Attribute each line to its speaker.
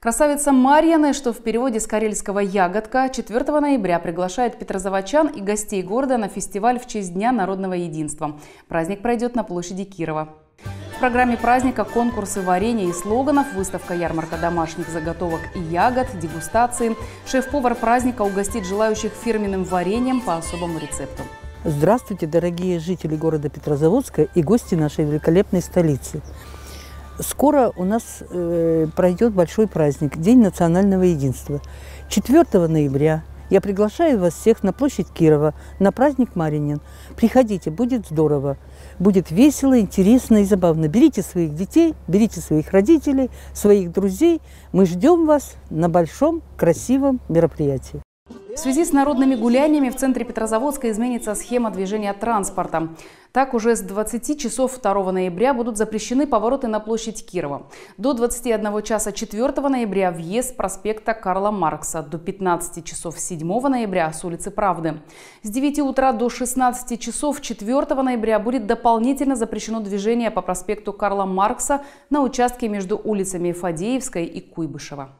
Speaker 1: Красавица Марьяна, что в переводе с карельского «ягодка», 4 ноября приглашает петрозаводчан и гостей города на фестиваль в честь Дня народного единства. Праздник пройдет на площади Кирова. В программе праздника конкурсы варенья и слоганов, выставка ярмарка домашних заготовок и ягод, дегустации. Шеф-повар праздника угостит желающих фирменным вареньем по особому рецепту.
Speaker 2: Здравствуйте, дорогие жители города Петрозаводска и гости нашей великолепной столицы. Скоро у нас э, пройдет большой праздник, День национального единства. 4 ноября я приглашаю вас всех на площадь Кирова на праздник Маринин. Приходите, будет здорово, будет весело, интересно и забавно. Берите своих детей, берите своих родителей, своих друзей. Мы ждем вас на большом красивом мероприятии.
Speaker 1: В связи с народными гуляниями в центре Петрозаводска изменится схема движения транспорта. Так, уже с 20 часов 2 ноября будут запрещены повороты на площадь Кирова. До 21 часа 4 ноября въезд проспекта Карла Маркса. До 15 часов 7 ноября с улицы Правды. С 9 утра до 16 часов 4 ноября будет дополнительно запрещено движение по проспекту Карла Маркса на участке между улицами Фадеевской и Куйбышева.